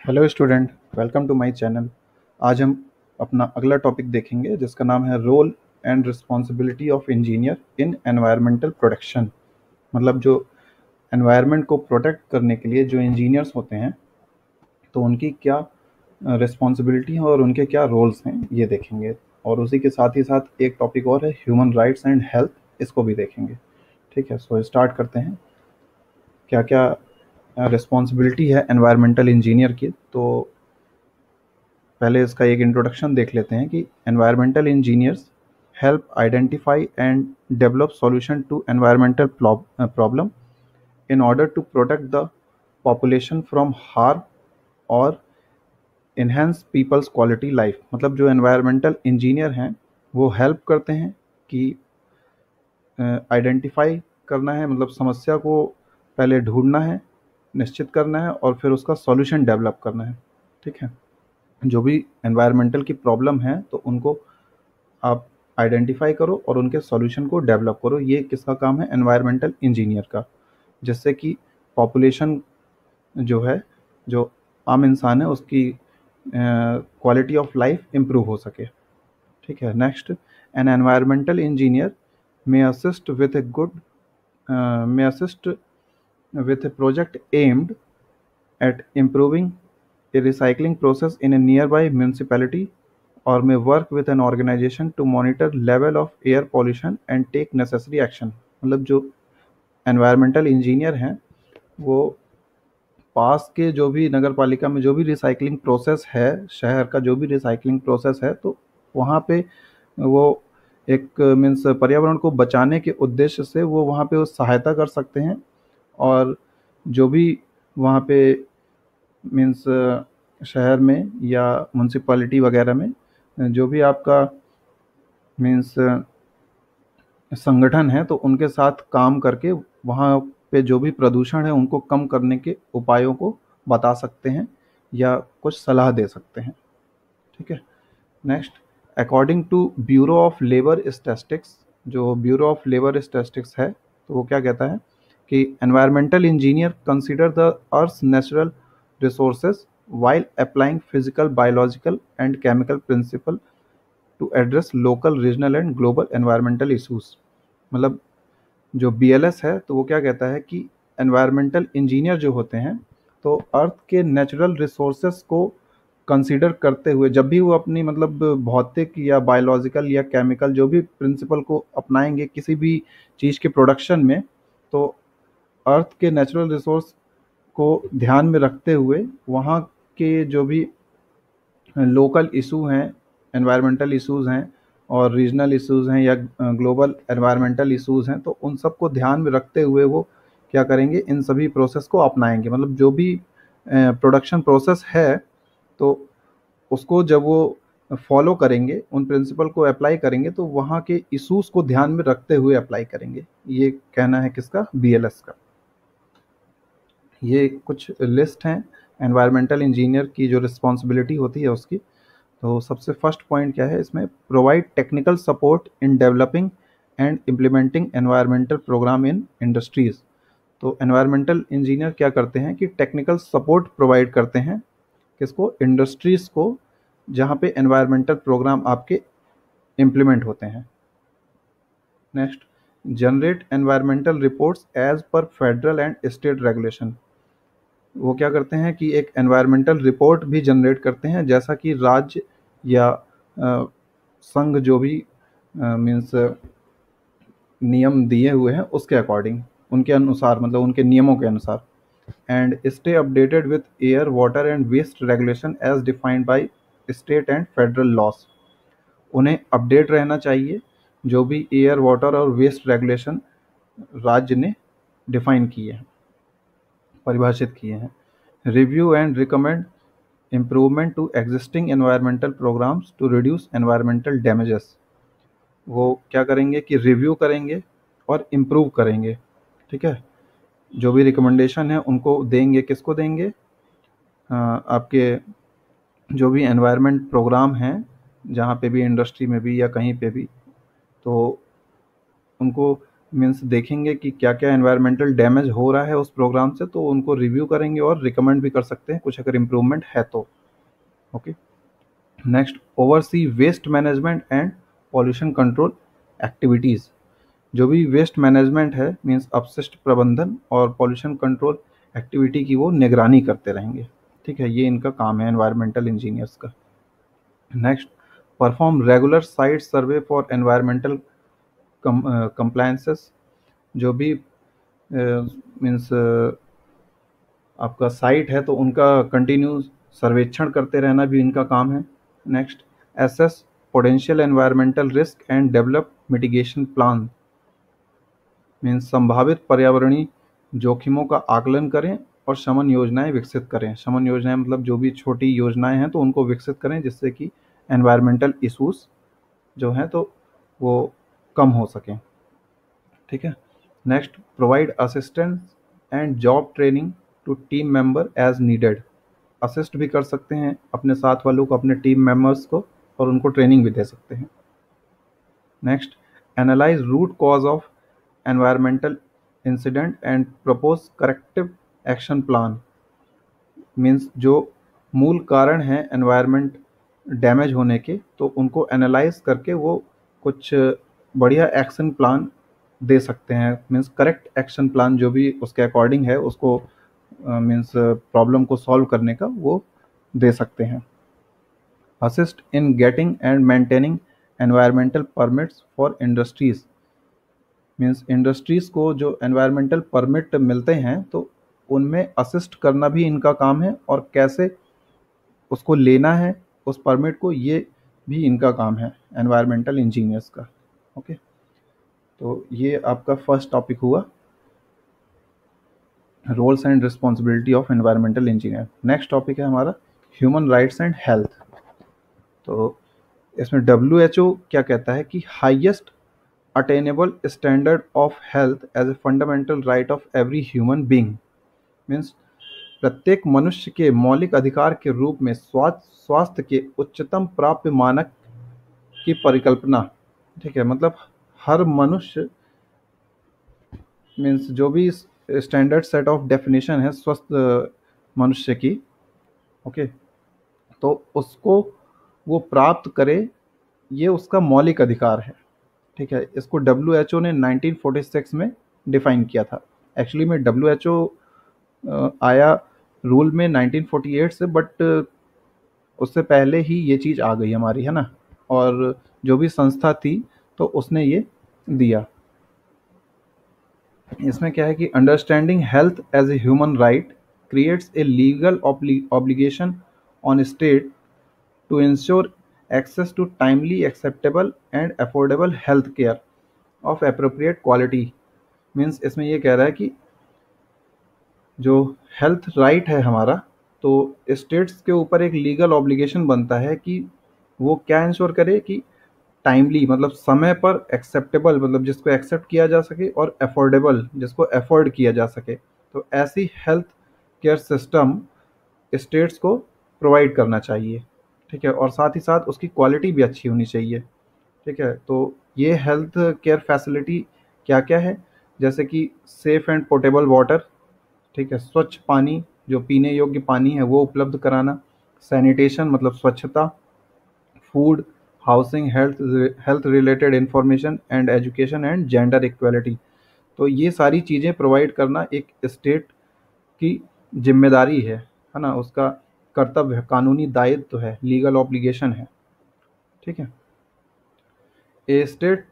Hello student welcome to my channel आज हम अपना अगला टॉपिक देखेंगे, जिसका नाम है role and responsibility of engineer in environmental protection मतलब जो एनवायरनमेंट को प्रोटेक्ट करने के लिए जो इंजीनियर्स होते हैं तो उनकी क्या रिस्पॉन्सिबिलिटी है और उनके क्या रोल्स हैं, ये देखेंगे। और उसी के साथ ही साथ एक टॉपिक और है ह्यूमन राइट्स एंड हेल्थ इसको भी देखेंगे। ठीक है सो स्टार्ट करते हैं। क्या क्या रिस्पॉन्सिबिलिटी है एनवायरमेंटल इंजीनियर की तो पहले इसका एक इंट्रोडक्शन देख लेते हैं कि environmental engineers help identify and develop solution to environmental problem in order to protect the population from harm और इन्हेंस पीपल्स क्वालिटी लाइफ मतलब जो एनवायरमेंटल इंजीनियर हैं, वो हेल्प करते हैं कि आइडेंटिफाई करना है मतलब समस्या को पहले ढूंढना है निश्चित करना है और फिर उसका सॉल्यूशन डेवलप करना है। ठीक है? जो भी एनवायरमेंटल की प्रॉब्लम है तो उनको आप आइडेंटिफाई करो और उनके सॉल्यूशन को डेवलप करो। ये किसका काम है? एनवायरमेंटल इंजीनियर का। जिससे कि पॉपुलेशन जो है, जो आम इंसान है, उसकी क्वालिटी ऑफ़ लाइफ इम्प्रूव हो सके। ठीक है? Next an environmental engineer may assist with a good may assist with a project aimed at improving a recycling process in a nearby municipality or may work with an organization to monitor level of air pollution and take necessary action मतलब जो environmental engineer हैं वो पास के जो भी नगर पालिका में जो भी रिसाइकलिंग प्रोसेस है शहर का जो भी रिसाइकलिंग प्रोसेस है तो वहाँ पे वो एक मीन्स पर्यावरण को बचाने के उद्देश्य से वो वहाँ पे वो सहायता कर सकते हैं और जो भी वहाँ पे मीन्स शहर में या म्यूनसिपालिटी वगैरह में जो भी आपका मीन्स संगठन है तो उनके साथ काम करके वहाँ पे जो भी प्रदूषण है, उनको कम करने के उपायों को बता सकते हैं या कुछ सलाह दे सकते हैं। ठीक है? Next according to bureau of labor statistics जो ब्यूरो ऑफ़ लेबर स्टैटिस्टिक्स है तो वो क्या कहता है? कि environmental engineer consider the earth natural resources while applying physical biological and chemical principle to address local regional and global environmental issues मतलब जो बीएलएस है तो वो क्या कहता है कि एनवायरमेंटल इंजीनियर जो होते हैं तो अर्थ के नेचुरल रिसोर्सेज को कंसीडर करते हुए, जब भी वो अपनी मतलब भौतिक या बायोलॉजिकल या केमिकल जो भी प्रिंसिपल को अपनाएँगे किसी भी चीज़ के प्रोडक्शन में तो अर्थ के नेचुरल रिसोर्स को ध्यान में रखते हुए वहाँ के जो भी लोकल इशू हैं एनवायरमेंटल इशूज़ हैं और रीजनल इशूज़ हैं या ग्लोबल एनवायरमेंटल इशूज़ हैं तो उन सबको ध्यान में रखते हुए वो क्या करेंगे? इन सभी प्रोसेस को अपनाएँगे। मतलब जो भी प्रोडक्शन प्रोसेस है तो उसको जब वो फॉलो करेंगे, उन प्रिंसिपल को अप्लाई करेंगे तो वहाँ के इशूज़ को ध्यान में रखते हुए अप्लाई करेंगे। ये कहना है किसका? बीएलएस का। ये कुछ लिस्ट हैं एनवायरमेंटल इंजीनियर की जो रिस्पॉन्सिबिलिटी होती है उसकी। तो सबसे फ़र्स्ट पॉइंट क्या है इसमें? Provide technical support in developing and implementing environmental program in industries तो एनवायरमेंटल इंजीनियर क्या करते हैं कि टेक्निकल सपोर्ट प्रोवाइड करते हैं किसको? इंडस्ट्रीज़ को, जहाँ पे एनवायरमेंटल प्रोग्राम आपके इम्प्लीमेंट होते हैं। Next generate environmental reports as per federal and state regulation वो क्या करते हैं कि एक एनवायरमेंटल रिपोर्ट भी जनरेट करते हैं, जैसा कि राज्य या संघ जो भी मीन्स नियम दिए हुए हैं, उसके अकॉर्डिंग उनके अनुसार मतलब उनके नियमों के अनुसार। And stay updated with air water and waste regulation as defined by state and federal laws उन्हें अपडेट रहना चाहिए, जो भी एयर वाटर और वेस्ट रेगुलेशन राज्य ने डिफाइन किए हैं। परिभाषित किए हैं। Review and recommend improvement to existing environmental programs to reduce environmental damages वो क्या करेंगे कि रिव्यू करेंगे और इम्प्रूव करेंगे ठीक है? जो भी रिकमेंडेशन है उनको देंगे किसको देंगे? आ, आपके जो भी एनवायरनमेंट प्रोग्राम हैं जहाँ पे भी इंडस्ट्री में भी या कहीं पे भी तो उनको मीन्स देखेंगे कि क्या क्या एनवायरमेंटल डैमेज हो रहा है उस प्रोग्राम से तो उनको रिव्यू करेंगे और रिकमेंड भी कर सकते हैं, कुछ अगर इम्प्रूवमेंट है तो। Okay next oversee waste management and pollution control activities जो भी वेस्ट मैनेजमेंट है मीन्स अपशिष्ट प्रबंधन और पॉल्यूशन कंट्रोल एक्टिविटी की वो निगरानी करते रहेंगे। ठीक है, ये इनका काम है एनवायरमेंटल इंजीनियर्स का। Next perform regular site survey for environmental compliances जो भी मीन्स आपका साइट है तो उनका कंटिन्यू सर्वेक्षण करते रहना भी इनका काम है। Next assess potential environmental risk and develop mitigation plan means संभावित पर्यावरणीय जोखिमों का आकलन करें और शमन योजनाएँ विकसित करें। शमन योजनाएँ मतलब जो भी छोटी योजनाएँ हैं तो उनको विकसित करें, जिससे कि एनवायरमेंटल इशूज़ जो हैं तो वो कम हो सकें। ठीक है? Next provide assistance and job training to team member as needed assist भी कर सकते हैं अपने साथ वालों को, अपने टीम मेंबर्स को और उनको ट्रेनिंग भी दे सकते हैं। Next analyse root cause of environmental incident and propose corrective action plan means जो मूल कारण हैं एनवायरनमेंट डैमेज होने के तो उनको एनालाइज करके वो कुछ बढ़िया एक्शन प्लान दे सकते हैं। मीन्स करेक्ट एक्शन प्लान जो भी उसके अकॉर्डिंग है, उसको मीन्स प्रॉब्लम को सॉल्व करने का वो दे सकते हैं। Assist in getting and maintaining environmental permits for industries means industries को जो एनवायरमेंटल परमिट मिलते हैं तो उनमें असिस्ट करना भी इनका काम है और कैसे उसको लेना है, उस परमिट को ये भी इनका काम है एनवायरमेंटल इंजीनियर्स का। ओके। तो ये आपका फ़र्स्ट टॉपिक हुआ। Roles and responsibility of environmental engineer next topic है हमारा ह्यूमन राइट्स एंड हेल्थ तो इसमें डब्ल्यू एच ओ क्या कहता है कि highest attainable standard of health as a fundamental right of every human being means प्रत्येक मनुष्य के मौलिक अधिकार के रूप में स्वास्थ्य स्वास्थ्य के उच्चतम प्राप्य मानक की परिकल्पना। ठीक है मतलब हर मनुष्य मीन्स जो भी स्टैंडर्ड सेट ऑफ़ डेफिनेशन है स्वस्थ मनुष्य की ओके तो उसको वो प्राप्त करे, ये उसका मौलिक अधिकार है, ठीक है? इसको डब्ल्यू एच ओ ने 1946 में डिफाइन किया था। एक्चुअली में डब्ल्यू एच ओ आया रूल में 1948 से बट उससे पहले ही ये चीज़ आ गई हमारी, है ना? और जो भी संस्था थी तो उसने ये दिया। इसमें क्या है कि understanding health as a human right creates a legal obligation on state to ensure access to timely, acceptable and affordable health care of appropriate quality means इसमें यह कह रहा है कि जो हेल्थ राइट right है हमारा तो स्टेट्स के ऊपर एक लीगल ऑब्लिगेशन बनता है कि वो क्या इंश्योर करे कि टाइमली मतलब समय पर एक्सेप्टेबल मतलब जिसको एक्सेप्ट किया जा सके और अफोर्डेबल जिसको अफोर्ड किया जा सके। तो ऐसी हेल्थ केयर सिस्टम स्टेट्स को प्रोवाइड करना चाहिए, ठीक है? और साथ ही साथ उसकी क्वालिटी भी अच्छी होनी चाहिए, ठीक है? तो ये हेल्थ केयर फैसिलिटी क्या क्या है? जैसे कि सेफ़ एंड पोर्टेबल वाटर ठीक है? स्वच्छ पानी, जो पीने योग्य पानी है वो उपलब्ध कराना सैनिटेशन मतलब स्वच्छता food housing health health related information and education and gender equality तो ये सारी चीज़ें प्रोवाइड करना एक स्टेट की ज़िम्मेदारी है है ना? उसका कर्तव्य है, कानूनी दायित्व तो है लीगल ऑब्लिगेशन है। ठीक है? A state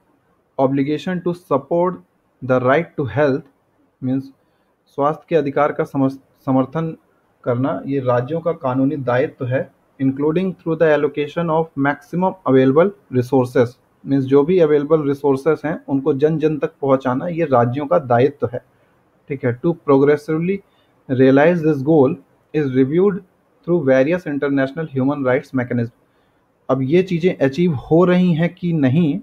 obligation to support the right to health means स्वास्थ्य के अधिकार का समर्थन करना, ये राज्यों का कानूनी दायित्व तो है including through the allocation of maximum available resources means जो भी अवेलेबल रिसोर्सेज हैं, उनको जन जन तक पहुंचाना ये राज्यों का दायित्व है। ठीक है? To progressively realise this goal is reviewed through various international human rights mechanism अब ये चीज़ें अचीव हो रही हैं कि नहीं,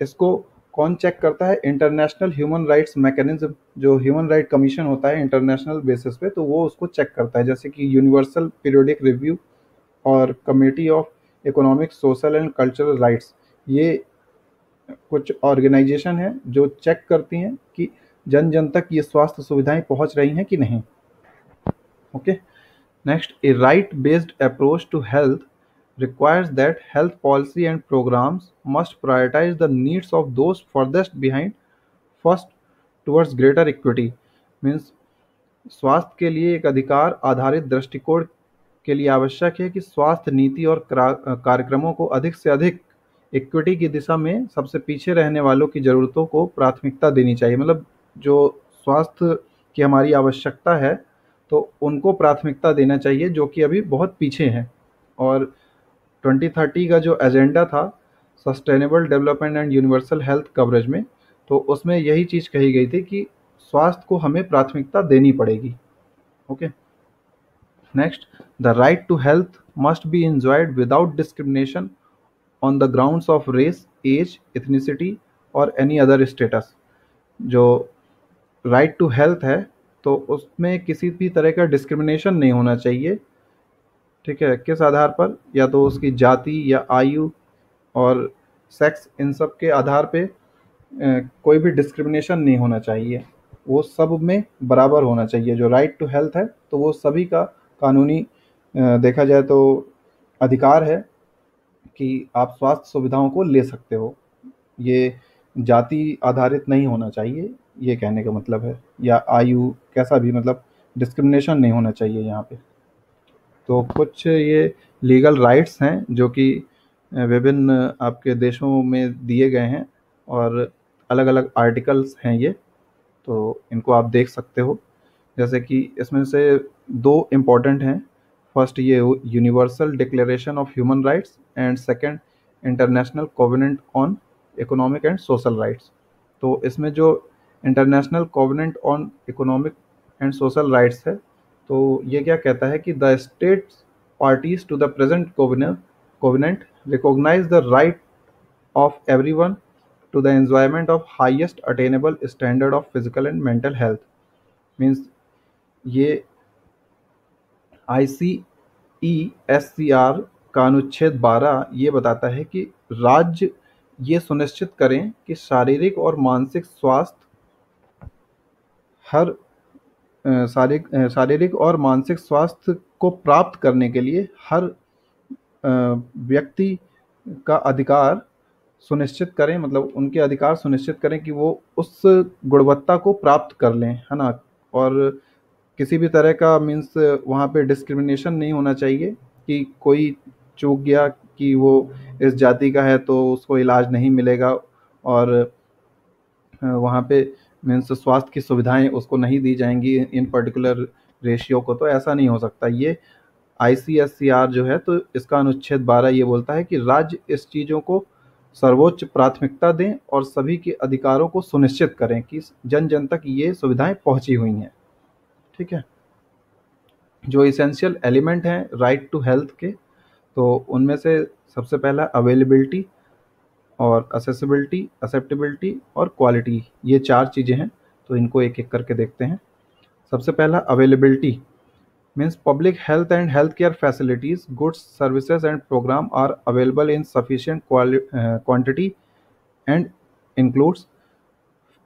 इसको कौन चेक करता है? इंटरनेशनल ह्यूमन राइट्स मैकेनिज्म जो ह्यूमन राइट कमीशन होता है इंटरनेशनल बेसिस पे तो वो उसको चेक करता है। जैसे कि यूनिवर्सल पीरियोडिक रिव्यू और committee of economic social and cultural rights ये कुछ ऑर्गेनाइजेशन है जो चेक करती हैं कि जन जन तक ये स्वास्थ्य सुविधाएँ पहुँच रही हैं कि नहीं। Okay next a right based approach to health requires that health policy and programs must prioritize the needs of those furthest behind, first towards greater equity. Means, स्वास्थ्य के लिए एक अधिकार आधारित दृष्टिकोण के लिए आवश्यक है कि स्वास्थ्य नीति और कार्यक्रमों को अधिक से अधिक इक्विटी की दिशा में सबसे पीछे रहने वालों की ज़रूरतों को प्राथमिकता देनी चाहिए। मतलब जो स्वास्थ्य की हमारी आवश्यकता है तो उनको प्राथमिकता देना चाहिए, जो कि अभी बहुत पीछे हैं। और 2030 का जो एजेंडा था, sustainable development and universal health coverage में तो उसमें यही चीज़ कही गई थी कि स्वास्थ्य को हमें प्राथमिकता देनी पड़ेगी। Okay? Next the right to health must be enjoyed without discrimination on the grounds of race age ethnicity और एनी अदर स्टेटस जो राइट टू हेल्थ है तो उसमें किसी भी तरह का डिस्क्रिमिनेशन नहीं होना चाहिए। ठीक है? किस आधार पर? या तो उसकी जाति या आयु और सेक्स इन सब के आधार पे कोई भी डिस्क्रिमिनेशन नहीं होना चाहिए। वो सब में बराबर होना चाहिए। जो राइट टू हेल्थ है तो वो सभी का कानूनी देखा जाए तो अधिकार है कि आप स्वास्थ्य सुविधाओं को ले सकते हो। ये जाति आधारित नहीं होना चाहिए, ये कहने का मतलब है। या आयु कैसा भी मतलब डिस्क्रिमिनेशन नहीं होना चाहिए यहाँ पे। तो कुछ ये लीगल राइट्स हैं जो कि विभिन्न आपके देशों में दिए गए हैं और अलग अलग आर्टिकल्स हैं ये तो इनको आप देख सकते हो। जैसे कि इसमें से दो इंपॉर्टेंट हैं। फ़र्स्ट ये universal declaration of human rights and second international covenant on economic and social rights तो इसमें जो international covenant on economic and social rights है तो ये क्या कहता है कि the state parties to the present covenant recognise the right of everyone to the enjoyment of highest attainable standard of physical and mental health means ये I C E S C R का अनुच्छेद 12 ये बताता है कि राज्य ये सुनिश्चित करें कि शारीरिक और मानसिक स्वास्थ्य हर शारीरिक शारीरिक और मानसिक स्वास्थ्य को प्राप्त करने के लिए हर व्यक्ति का अधिकार सुनिश्चित करें मतलब उनके अधिकार सुनिश्चित करें कि वो उस गुणवत्ता को प्राप्त कर लें, है ना? और किसी भी तरह का मीन्स वहाँ पे डिस्क्रिमिनेशन नहीं होना चाहिए कि कोई चूक गया कि वो इस जाति का है तो उसको इलाज नहीं मिलेगा और वहाँ पे मीन्स स्वास्थ्य की सुविधाएँ उसको नहीं दी जाएँगी इन पर्टिकुलर रेशियो को तो ऐसा नहीं हो सकता। ये आई जो है तो इसका अनुच्छेद बारह ये बोलता है कि राज्य इस चीज़ों को सर्वोच्च प्राथमिकता दें और सभी के अधिकारों को सुनिश्चित करें कि जन जन तक ये सुविधाएँ पहुँची हुई हैं। ठीक है? जो इसेंशियल एलिमेंट हैं राइट टू हेल्थ के तो उनमें से सबसे पहला अवेलेबिलिटी और असेसिबिलिटी एक्सेप्टेबिलिटी और क्वालिटी ये चार चीज़ें हैं तो इनको एक एक करके देखते हैं। सबसे पहला availability means public health and health care facilities goods services and program are available in sufficient quantity and includes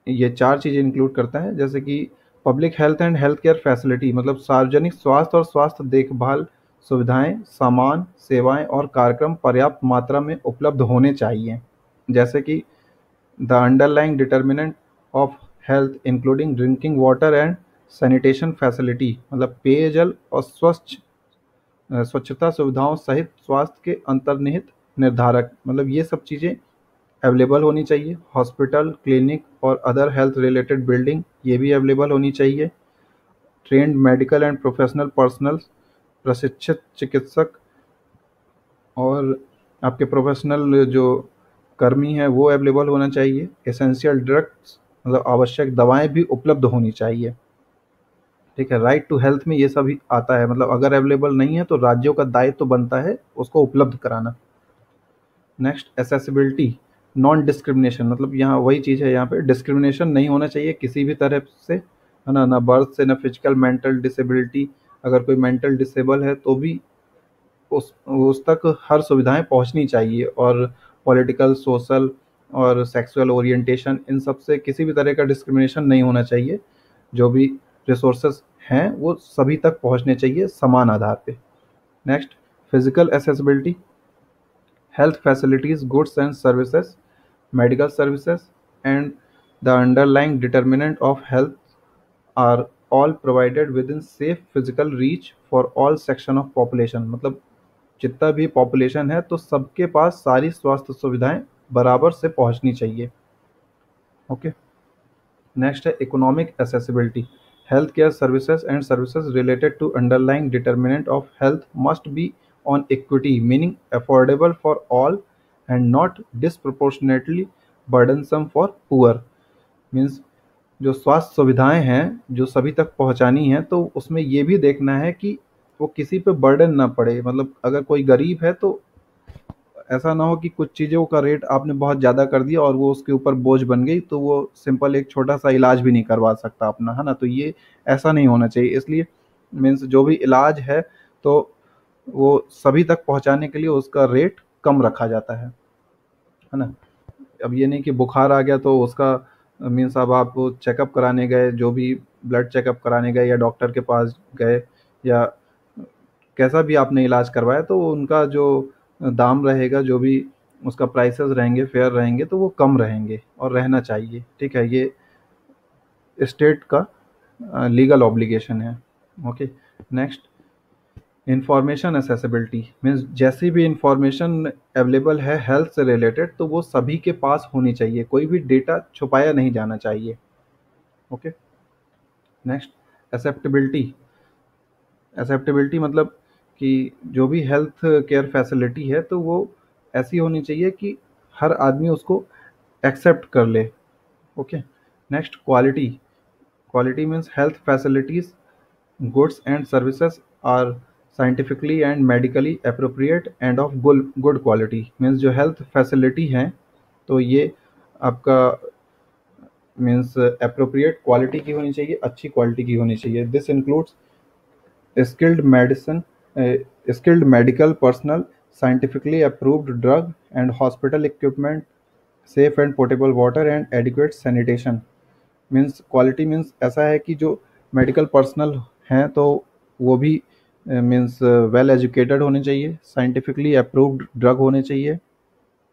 ये चार चीज़ें इंक्लूड करता है, जैसे कि public health and health care facility मतलब सार्वजनिक स्वास्थ्य और स्वास्थ्य देखभाल सुविधाएँ, सामान, सेवाएँ और कार्यक्रम पर्याप्त मात्रा में उपलब्ध होने चाहिए। जैसे कि the underlying determinant of health, including drinking water and sanitation facility मतलब पेयजल और स्वच्छ स्वच्छता सुविधाओं सहित स्वास्थ्य के अंतर्निहित निर्धारक मतलब ये सब चीज़ें अवेलेबल होनी चाहिए। हॉस्पिटल, क्लिनिक और अदर हेल्थ रिलेटेड बिल्डिंग, ये भी अवेलेबल होनी चाहिए। Trained medical and professional personal, प्रशिक्षित चिकित्सक और आपके प्रोफेशनल जो कर्मी हैं, वो अवेलेबल होना चाहिए। एसेंशियल ड्रग्स मतलब आवश्यक दवाएँ भी उपलब्ध होनी चाहिए। ठीक है, राइट टू हेल्थ में ये सभी आता है। मतलब अगर अवेलेबल नहीं है तो राज्यों का दायित्व तो बनता है उसको उपलब्ध कराना। Next, accessibility. नॉन डिस्क्रिमिनेशन मतलब यहाँ वही चीज़ है यहाँ पे। डिस्क्रिमिनेशन नहीं होना चाहिए किसी भी तरह से है ना ना बर्थ से ना फ़िज़िकल मेंटल डिसेबिलिटी अगर कोई मेंटल डिसेबल है तो भी उस उस तक हर सुविधाएँ पहुंचनी चाहिए और पॉलिटिकल सोशल और सेक्सुअल ओरिएंटेशन इन सबसे किसी भी तरह का डिस्क्रिमिनेशन नहीं होना चाहिए। जो भी रिसोर्सेज हैं वो सभी तक पहुँचने चाहिए समान आधार पे। Next physical accessibility health facilities goods and services, medical services, and the underlying determinant of health are all provided within safe physical reach for all section of population मतलब जितना भी पॉपुलेशन है तो सबके पास सारी स्वास्थ्य सुविधाएँ बराबर से पहुंचनी चाहिए ओके नेक्स्ट है economic accessibility health care services and services related to underlying determinant of health must be on equity, meaning affordable for all and not disproportionately burdensome for poor means जो स्वास्थ्य सुविधाएँ हैं, जो सभी तक पहुंचानी है तो उसमें ये भी देखना है कि वो किसी पे बर्डन ना पड़े। मतलब अगर कोई गरीब है तो ऐसा ना हो कि कुछ चीज़ों का रेट आपने बहुत ज़्यादा कर दिया और वो उसके ऊपर बोझ बन गई तो वो सिंपल एक छोटा सा इलाज भी नहीं करवा सकता अपना, है ना? तो ये ऐसा नहीं होना चाहिए। इसलिए मीन्स जो भी इलाज है तो वो सभी तक पहुँचाने के लिए उसका रेट कम रखा जाता है है ना? अब ये नहीं कि बुखार आ गया तो उसका मीन्स अब आप चेकअप कराने गए, जो भी ब्लड चेकअप कराने गए या डॉक्टर के पास गए या कैसा भी आपने इलाज करवाया तो उनका जो दाम रहेगा, जो भी उसका प्राइसेस रहेंगे फेयर रहेंगे तो वो कम रहेंगे और रहना चाहिए, ठीक है? ये स्टेट का लीगल ऑब्लिगेशन है okay next information accessibility means जैसी भी इंफॉर्मेशन अवेलेबल है हेल्थ से रिलेटेड तो वो सभी के पास होनी चाहिए। कोई भी डेटा छुपाया नहीं जाना चाहिए। ओके नेक्स्ट एक्सेप्टेबिलिटी एक्सेप्टेबिलिटी मतलब कि जो भी हेल्थ केयर फैसिलिटी है तो वो ऐसी होनी चाहिए कि हर आदमी उसको एक्सेप्ट कर ले। Okay next quality quality means health facilities goods and services are scientifically and medically appropriate and of गुल गुड क्वालिटी मीन्स जो हेल्थ फैसिलिटी हैं तो ये आपका मीन्स अप्रोप्रिएट क्वालिटी की होनी चाहिए, अच्छी क्वालिटी की होनी चाहिए। This includes skilled medicine skilled medical personal scientifically approved drug and hospital equipment safe and portable water and adequate sanitation means quality means ऐसा है कि जो मेडिकल पर्सनल हैं तो वो भी मीन्स वेल एजुकेटेड होने चाहिए साइंटिफिकली अप्रूव्ड ड्रग होने चाहिए,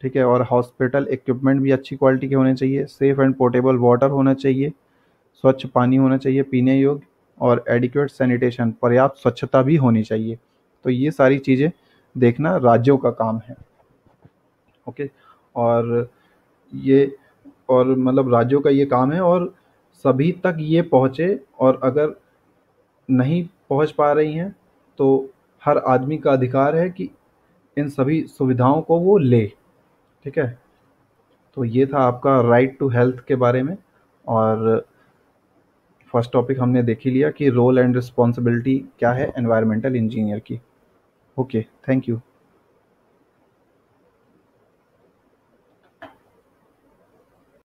ठीक है, और हॉस्पिटल इक्विपमेंट भी अच्छी क्वालिटी के होने चाहिए सेफ़ एंड पोर्टेबल वाटर होना चाहिए, स्वच्छ पानी होना चाहिए पीने योग्य, और एडिक्वेट सैनिटेशन पर्याप्त स्वच्छता भी होनी चाहिए। तो ये सारी चीज़ें देखना राज्यों का काम है। ओके? और ये, और मतलब राज्यों का ये काम है, और सभी तक ये पहुँचे, और अगर नहीं पहुँच पा रही हैं तो हर आदमी का अधिकार है कि इन सभी सुविधाओं को वो ले। ठीक है? तो ये था आपका राइट टू हेल्थ के बारे में और फ़र्स्ट टॉपिक हमने देख ही लिया कि रोल एंड रिस्पॉन्सिबिलिटी क्या है एनवायरमेंटल इंजीनियर की। Okay thank you